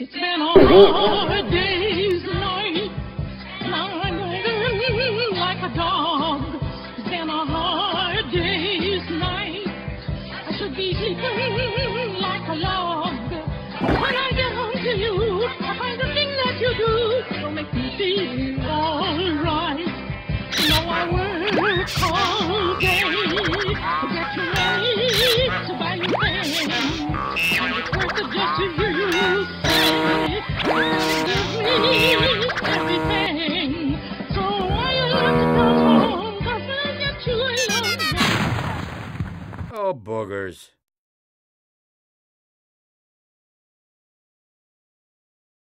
It's been a hard day's night. Moving like a dog. It's been a hard day's night. I should be sleeping like a log. When I get home to you, I find the thing that you do will make me feel alright. You know I work all day to get you ready to buy you things. Oh, boogers.